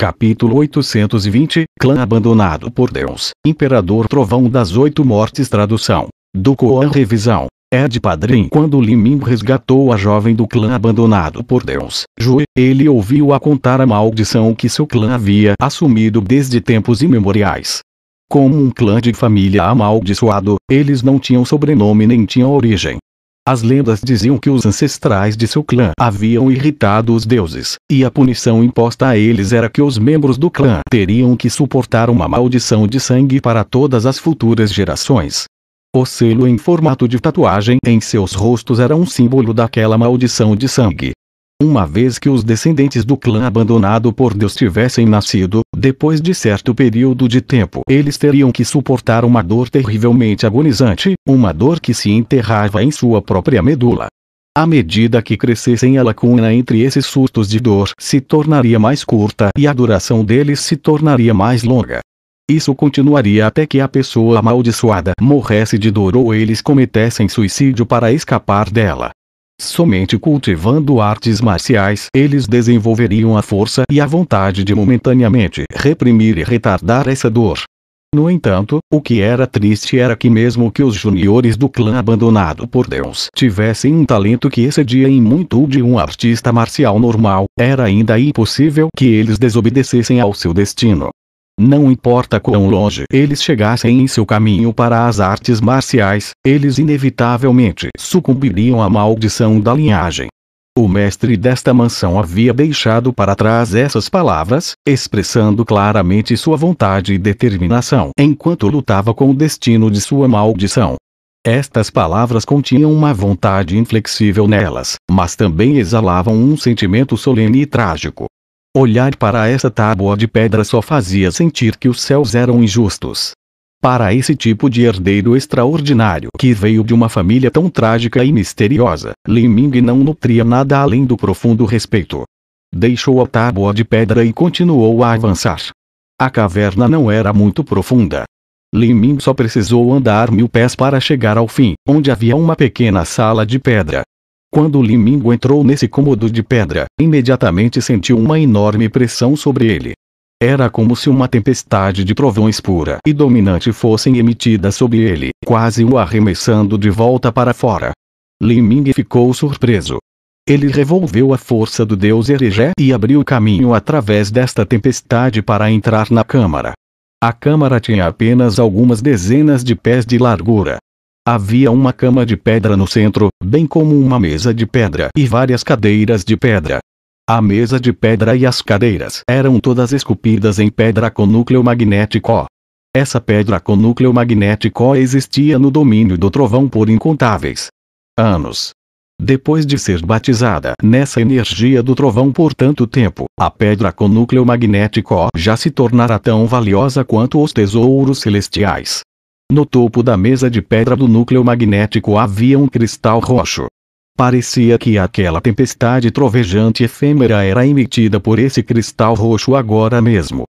Capítulo 820 Clã abandonado por Deus. Imperador Trovão das Oito Mortes Tradução. Do Koan Revisão. Ed Padrim Quando Liming resgatou a jovem do clã abandonado por Deus, Jue, ele ouviu-a contar a maldição que seu clã havia assumido desde tempos imemoriais. Como um clã de família amaldiçoado, eles não tinham sobrenome nem tinham origem. As lendas diziam que os ancestrais de seu clã haviam irritado os deuses, e a punição imposta a eles era que os membros do clã teriam que suportar uma maldição de sangue para todas as futuras gerações. O selo em formato de tatuagem em seus rostos era um símbolo daquela maldição de sangue. Uma vez que os descendentes do clã abandonado por Deus tivessem nascido, depois de certo período de tempo, eles teriam que suportar uma dor terrivelmente agonizante, uma dor que se enterrava em sua própria medula. À medida que crescessem a lacuna entre esses sustos de dor se tornaria mais curta e a duração deles se tornaria mais longa. Isso continuaria até que a pessoa amaldiçoada morresse de dor ou eles cometessem suicídio para escapar dela. Somente cultivando artes marciais eles desenvolveriam a força e a vontade de momentaneamente reprimir e retardar essa dor. No entanto, o que era triste era que mesmo que os juniores do clã abandonado por Deus tivessem um talento que excedia em muito o de um artista marcial normal, era ainda impossível que eles desobedecessem ao seu destino. Não importa quão longe eles chegassem em seu caminho para as artes marciais, eles inevitavelmente sucumbiriam à maldição da linhagem. O mestre desta mansão havia deixado para trás essas palavras, expressando claramente sua vontade e determinação enquanto lutava com o destino de sua maldição. Estas palavras continham uma vontade inflexível nelas, mas também exalavam um sentimento solene e trágico. Olhar para essa tábua de pedra só fazia sentir que os céus eram injustos. Para esse tipo de herdeiro extraordinário que veio de uma família tão trágica e misteriosa, Li Ming não nutria nada além do profundo respeito. Deixou a tábua de pedra e continuou a avançar. A caverna não era muito profunda. Li Ming só precisou andar mil pés para chegar ao fim, onde havia uma pequena sala de pedra. Quando Limingo entrou nesse cômodo de pedra, imediatamente sentiu uma enorme pressão sobre ele. Era como se uma tempestade de trovões pura e dominante fossem emitidas sobre ele, quase o arremessando de volta para fora. Liming ficou surpreso. Ele revolveu a força do deus Eregé e abriu caminho através desta tempestade para entrar na câmara. A câmara tinha apenas algumas dezenas de pés de largura, Havia uma cama de pedra no centro, bem como uma mesa de pedra e várias cadeiras de pedra. A mesa de pedra e as cadeiras eram todas esculpidas em pedra com núcleo magnético. Essa pedra com núcleo magnético existia no domínio do trovão por incontáveis anos. Depois de ser batizada nessa energia do trovão por tanto tempo, a pedra com núcleo magnético já se tornará tão valiosa quanto os tesouros celestiais. No topo da mesa de pedra do núcleo magnético havia um cristal roxo. Parecia que aquela tempestade trovejante efêmera era emitida por esse cristal roxo agora mesmo.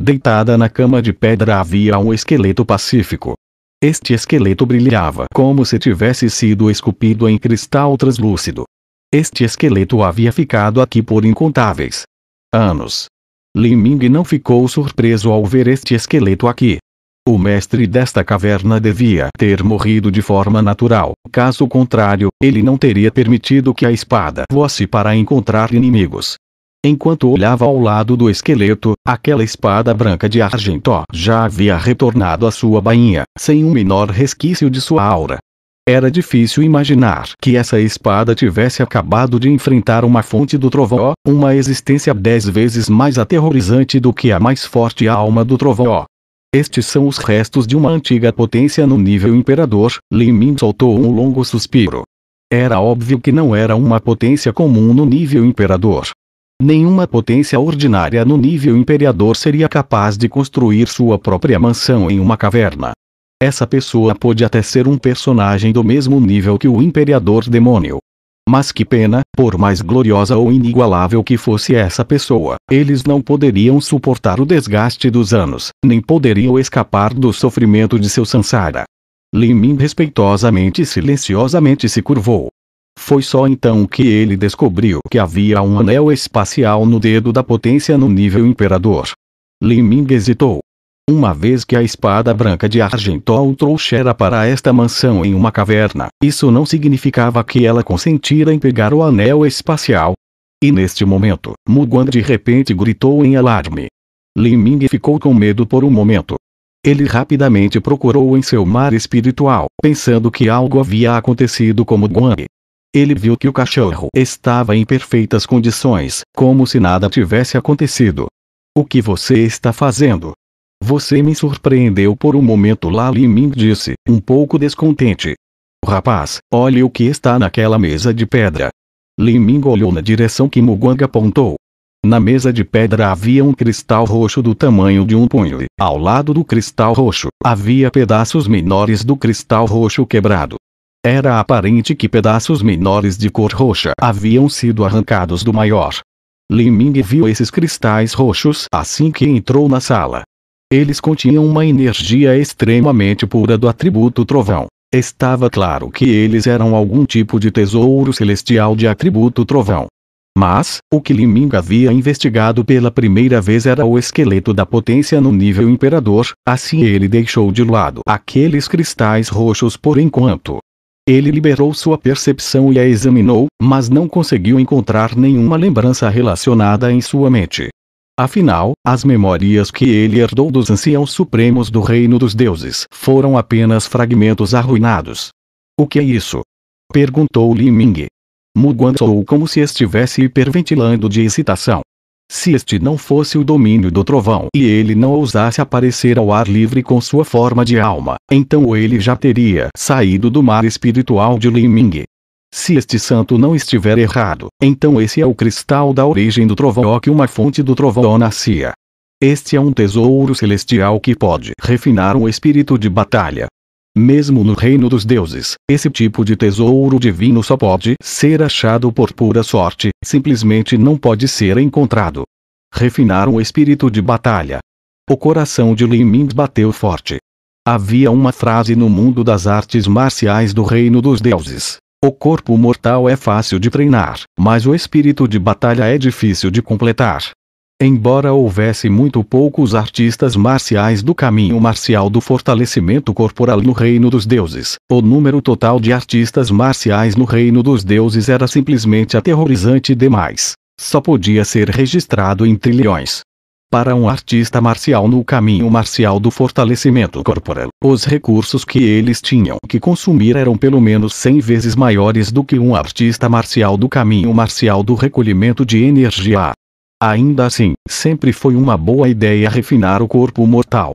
Deitada na cama de pedra havia um esqueleto pacífico. Este esqueleto brilhava como se tivesse sido esculpido em cristal translúcido. Este esqueleto havia ficado aqui por incontáveis anos. Liming não ficou surpreso ao ver este esqueleto aqui. O mestre desta caverna devia ter morrido de forma natural, caso contrário, ele não teria permitido que a espada voasse para encontrar inimigos. Enquanto olhava ao lado do esqueleto, aquela espada branca de argento já havia retornado à sua bainha, sem um menor resquício de sua aura. Era difícil imaginar que essa espada tivesse acabado de enfrentar uma fonte do trovão, uma existência dez vezes mais aterrorizante do que a mais forte alma do trovão. Estes são os restos de uma antiga potência no nível imperador. Li Ming soltou um longo suspiro. Era óbvio que não era uma potência comum no nível imperador. Nenhuma potência ordinária no nível imperador seria capaz de construir sua própria mansão em uma caverna. Essa pessoa pode até ser um personagem do mesmo nível que o imperador demônio. Mas que pena, por mais gloriosa ou inigualável que fosse essa pessoa, eles não poderiam suportar o desgaste dos anos, nem poderiam escapar do sofrimento de seu Sansara. Liming respeitosamente e silenciosamente se curvou. Foi só então que ele descobriu que havia um anel espacial no dedo da potência no nível imperador. Li Ming hesitou. Uma vez que a espada branca de Argentol trouxera para esta mansão em uma caverna, isso não significava que ela consentira em pegar o anel espacial. E neste momento, Muguan de repente gritou em alarme. Li Ming ficou com medo por um momento. Ele rapidamente procurou em seu mar espiritual, pensando que algo havia acontecido com Muguang. Ele viu que o cachorro estava em perfeitas condições, como se nada tivesse acontecido. O que você está fazendo? Você me surpreendeu por um momento Lá Li Ming disse, um pouco descontente. Rapaz, olhe o que está naquela mesa de pedra. Li Ming olhou na direção que Muguang apontou. Na mesa de pedra havia um cristal roxo do tamanho de um punho e, ao lado do cristal roxo, havia pedaços menores do cristal roxo quebrado. Era aparente que pedaços menores de cor roxa haviam sido arrancados do maior. Li Ming viu esses cristais roxos assim que entrou na sala. Eles continham uma energia extremamente pura do atributo trovão. Estava claro que eles eram algum tipo de tesouro celestial de atributo trovão. Mas, o que Liming havia investigado pela primeira vez era o esqueleto da potência no nível imperador, assim ele deixou de lado aqueles cristais roxos por enquanto. Ele liberou sua percepção e a examinou, mas não conseguiu encontrar nenhuma lembrança relacionada em sua mente. Afinal, as memórias que ele herdou dos anciãos supremos do reino dos deuses foram apenas fragmentos arruinados. O que é isso? Perguntou Li Ming. Muguan soou como se estivesse hiperventilando de excitação. Se este não fosse o domínio do trovão e ele não ousasse aparecer ao ar livre com sua forma de alma, então ele já teria saído do mar espiritual de Li Ming. Se este santo não estiver errado, então esse é o cristal da origem do trovão que uma fonte do trovão nascia. Este é um tesouro celestial que pode refinar um espírito de batalha. Mesmo no reino dos deuses, esse tipo de tesouro divino só pode ser achado por pura sorte, simplesmente não pode ser encontrado. Refinar um espírito de batalha. O coração de Lin Ming bateu forte. Havia uma frase no mundo das artes marciais do reino dos deuses, o corpo mortal é fácil de treinar, mas o espírito de batalha é difícil de completar. Embora houvesse muito poucos artistas marciais do caminho marcial do fortalecimento corporal no reino dos deuses, o número total de artistas marciais no reino dos deuses era simplesmente aterrorizante demais. Só podia ser registrado em trilhões. Para um artista marcial no caminho marcial do fortalecimento corporal, os recursos que eles tinham que consumir eram pelo menos 100 vezes maiores do que um artista marcial do caminho marcial do recolhimento de energia. Ainda assim, sempre foi uma boa ideia refinar o corpo mortal.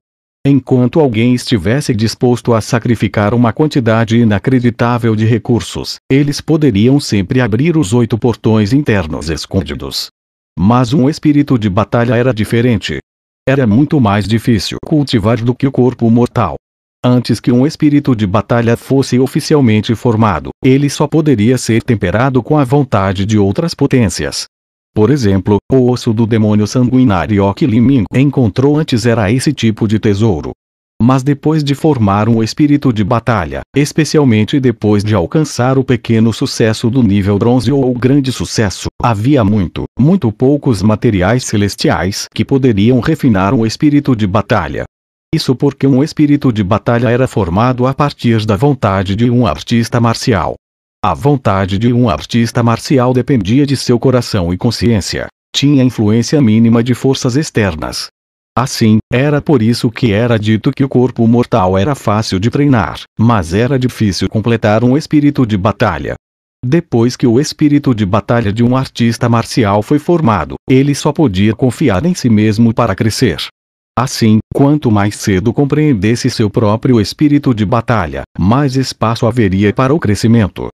Enquanto alguém estivesse disposto a sacrificar uma quantidade inacreditável de recursos, eles poderiam sempre abrir os oito portões internos escondidos, mas um espírito de batalha era diferente. Era muito mais difícil cultivar do que o corpo mortal. Antes que um espírito de batalha fosse oficialmente formado, ele só poderia ser temperado com a vontade de outras potências. Por exemplo, o osso do demônio sanguinário que Liming encontrou antes era esse tipo de tesouro. Mas depois de formar um espírito de batalha, especialmente depois de alcançar o pequeno sucesso do nível bronze ou o grande sucesso, havia muito, muito poucos materiais celestiais que poderiam refinar um espírito de batalha. Isso porque um espírito de batalha era formado a partir da vontade de um artista marcial. A vontade de um artista marcial dependia de seu coração e consciência. Tinha influência mínima de forças externas, Assim, era por isso que era dito que o corpo mortal era fácil de treinar, mas era difícil completar um espírito de batalha. Depois que o espírito de batalha de um artista marcial foi formado, ele só podia confiar em si mesmo para crescer. Assim, quanto mais cedo compreendesse seu próprio espírito de batalha, mais espaço haveria para o crescimento.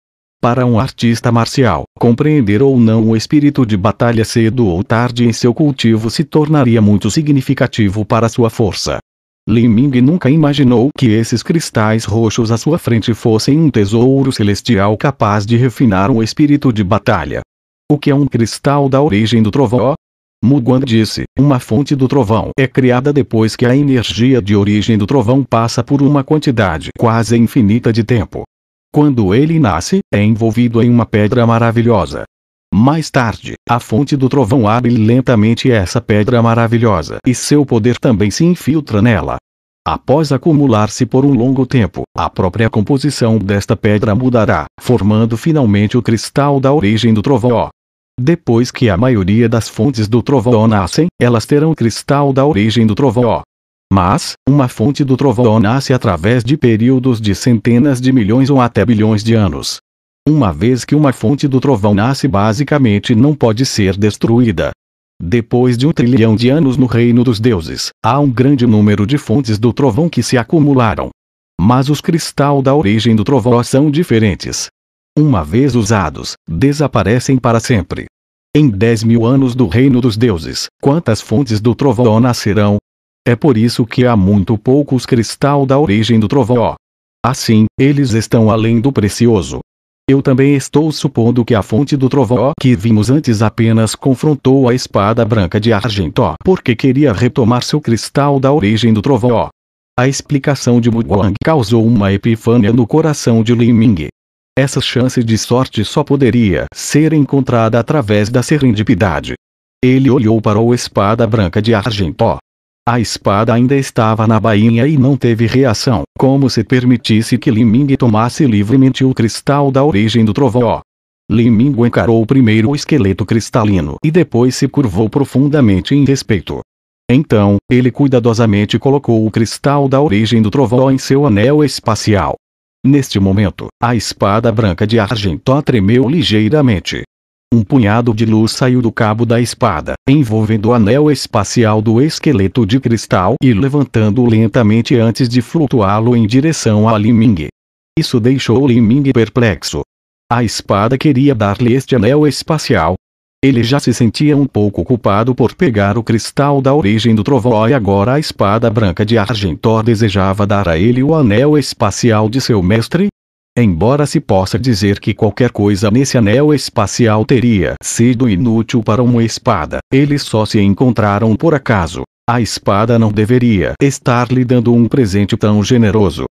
Para um artista marcial, compreender ou não o espírito de batalha cedo ou tarde em seu cultivo se tornaria muito significativo para sua força. Li Ming nunca imaginou que esses cristais roxos à sua frente fossem um tesouro celestial capaz de refinar um espírito de batalha. O que é um cristal da origem do trovão? Muguan disse, uma fonte do trovão é criada depois que a energia de origem do trovão passa por uma quantidade quase infinita de tempo. Quando ele nasce, é envolvido em uma pedra maravilhosa. Mais tarde, a fonte do trovão abre lentamente essa pedra maravilhosa e seu poder também se infiltra nela. Após acumular-se por um longo tempo, a própria composição desta pedra mudará, formando finalmente o cristal da origem do trovão. Depois que a maioria das fontes do trovão nascem, elas terão o cristal da origem do trovão. Mas, uma fonte do trovão nasce através de períodos de centenas de milhões ou até bilhões de anos. Uma vez que uma fonte do trovão nasce basicamente não pode ser destruída. Depois de um trilhão de anos no reino dos deuses, há um grande número de fontes do trovão que se acumularam. Mas os cristal da origem do trovão são diferentes. Uma vez usados, desaparecem para sempre. Em 10 mil anos do reino dos deuses, quantas fontes do trovão nascerão? É por isso que há muito poucos cristal da origem do trovão. Assim, eles estão além do precioso. Eu também estou supondo que a fonte do trovão que vimos antes apenas confrontou a espada branca de Argento porque queria retomar seu cristal da origem do trovão. A explicação de Wang causou uma epifânia no coração de Li Ming. Essa chance de sorte só poderia ser encontrada através da serendipidade. Ele olhou para o espada branca de Argento a espada ainda estava na bainha e não teve reação, como se permitisse que Liming tomasse livremente o cristal da origem do trovão. Liming encarou primeiro o esqueleto cristalino e depois se curvou profundamente em respeito. Então, ele cuidadosamente colocou o cristal da origem do trovão em seu anel espacial. Neste momento, a espada branca de Argentó tremeu ligeiramente. Um punhado de luz saiu do cabo da espada, envolvendo o anel espacial do esqueleto de cristal e levantando-o lentamente antes de flutuá-lo em direção a Liming. Isso deixou Liming perplexo. A espada queria dar-lhe este anel espacial. Ele já se sentia um pouco culpado por pegar o cristal da origem do trovão e agora a espada branca de Argentor desejava dar a ele o anel espacial de seu mestre, Embora se possa dizer que qualquer coisa nesse anel espacial teria sido inútil para uma espada, eles só se encontraram por acaso. A espada não deveria estar lhe dando um presente tão generoso.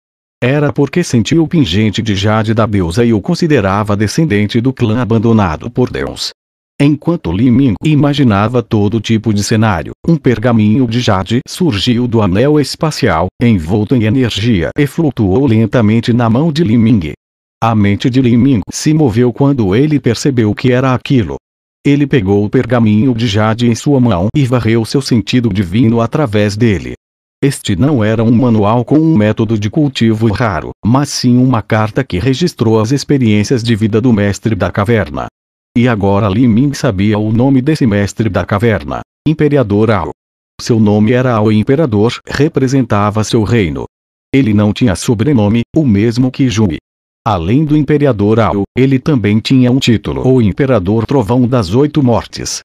Era porque sentia o pingente de Jade da deusa e o considerava descendente do clã abandonado por Deus. Enquanto Li Ming imaginava todo tipo de cenário, um pergaminho de jade surgiu do anel espacial, envolto em energia e flutuou lentamente na mão de Li Ming. A mente de Li Ming se moveu quando ele percebeu que era aquilo. Ele pegou o pergaminho de jade em sua mão e varreu seu sentido divino através dele. Este não era um manual com um método de cultivo raro, mas sim uma carta que registrou as experiências de vida do mestre da caverna. E agora Li Ming sabia o nome desse mestre da caverna, Imperador Ao. Seu nome era Ao Imperador, representava seu reino. Ele não tinha sobrenome, o mesmo que Jumi. Além do Imperador Ao, ele também tinha um título o Imperador Trovão das Oito Mortes.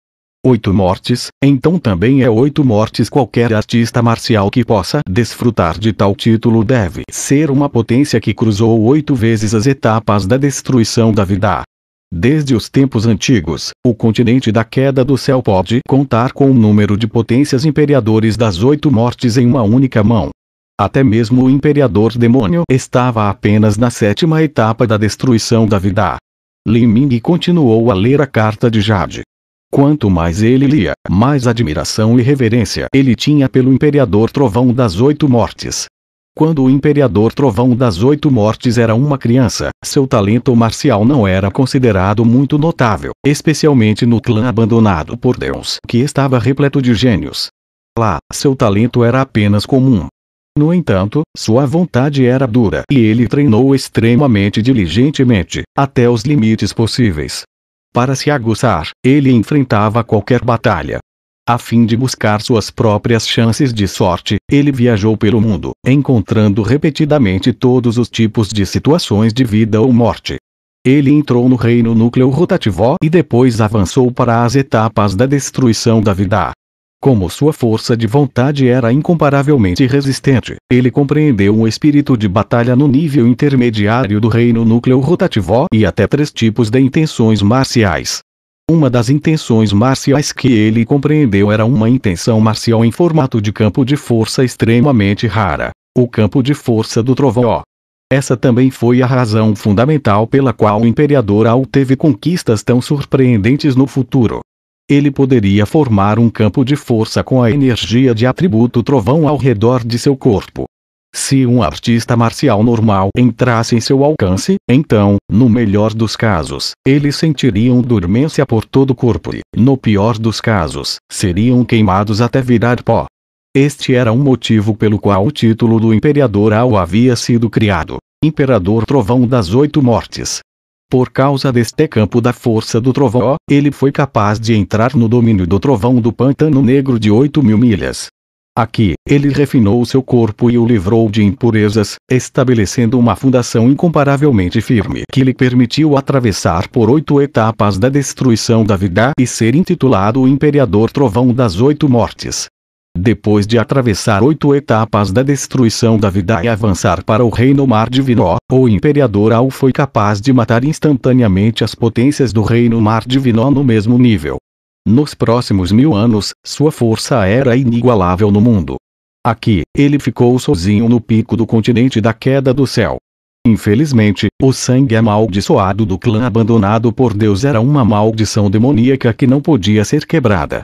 Oito mortes, então também é oito mortes qualquer artista marcial que possa desfrutar de tal título deve ser uma potência que cruzou oito vezes as etapas da destruição da vida. Desde os tempos antigos, o continente da queda do céu pode contar com o número de potências imperadores das oito mortes em uma única mão. Até mesmo o imperador demônio estava apenas na sétima etapa da destruição da vida. Li Ming continuou a ler a carta de Jade. Quanto mais ele lia, mais admiração e reverência ele tinha pelo imperador trovão das oito mortes. Quando o Imperador Trovão das Oito Mortes era uma criança, seu talento marcial não era considerado muito notável, especialmente no clã abandonado por Deus, que estava repleto de gênios. Lá, seu talento era apenas comum. No entanto, sua vontade era dura e ele treinou extremamente diligentemente, até os limites possíveis. Para se aguçar, ele enfrentava qualquer batalha, a fim de buscar suas próprias chances de sorte, ele viajou pelo mundo, encontrando repetidamente todos os tipos de situações de vida ou morte. Ele entrou no reino núcleo rotativo e depois avançou para as etapas da destruição da vida. Como sua força de vontade era incomparavelmente resistente, ele compreendeu um espírito de batalha no nível intermediário do reino núcleo rotativo e até três tipos de intenções marciais. Uma das intenções marciais que ele compreendeu era uma intenção marcial em formato de campo de força extremamente rara, o campo de força do trovão. Essa também foi a razão fundamental pela qual o Imperador Al teve conquistas tão surpreendentes no futuro. Ele poderia formar um campo de força com a energia de atributo trovão ao redor de seu corpo. Se um artista marcial normal entrasse em seu alcance, então, no melhor dos casos, eles sentiriam dormência por todo o corpo e, no pior dos casos, seriam queimados até virar pó. Este era um motivo pelo qual o título do Imperador Ao havia sido criado, Imperador Trovão das Oito Mortes. Por causa deste campo da força do trovão, ele foi capaz de entrar no domínio do trovão do Pântano Negro de oito mil milhas. Aqui, ele refinou seu corpo e o livrou de impurezas, estabelecendo uma fundação incomparavelmente firme que lhe permitiu atravessar por oito etapas da destruição da vida e ser intitulado o Imperador Trovão das Oito Mortes. Depois de atravessar oito etapas da destruição da vida e avançar para o Reino Mar Divino, o Imperador Al foi capaz de matar instantaneamente as potências do Reino Mar Divino no mesmo nível. Nos próximos mil anos, sua força era inigualável no mundo. Aqui, ele ficou sozinho no pico do continente da queda do céu. Infelizmente, o sangue amaldiçoado do clã abandonado por Deus era uma maldição demoníaca que não podia ser quebrada.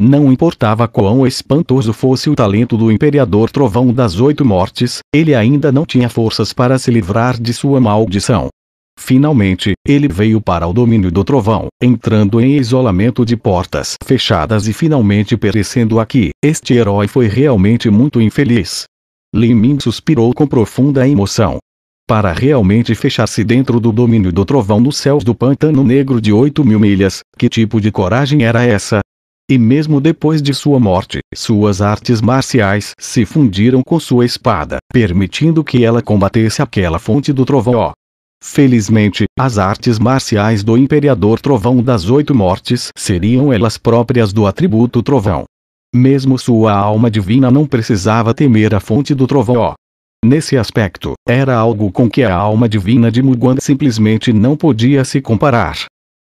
Não importava quão espantoso fosse o talento do Imperador Trovão das Oito Mortes, ele ainda não tinha forças para se livrar de sua maldição. Finalmente, ele veio para o domínio do trovão, entrando em isolamento de portas fechadas e finalmente perecendo aqui. Este herói foi realmente muito infeliz. Li Ming suspirou com profunda emoção. Para realmente fechar-se dentro do domínio do trovão nos céus do pântano negro de oito mil milhas, que tipo de coragem era essa? E mesmo depois de sua morte, suas artes marciais se fundiram com sua espada, permitindo que ela combatesse aquela fonte do trovão. Felizmente, as artes marciais do Imperador Trovão das Oito Mortes seriam elas próprias do atributo trovão. Mesmo sua alma divina não precisava temer a fonte do trovão. Nesse aspecto, era algo com que a alma divina de Mugwand simplesmente não podia se comparar.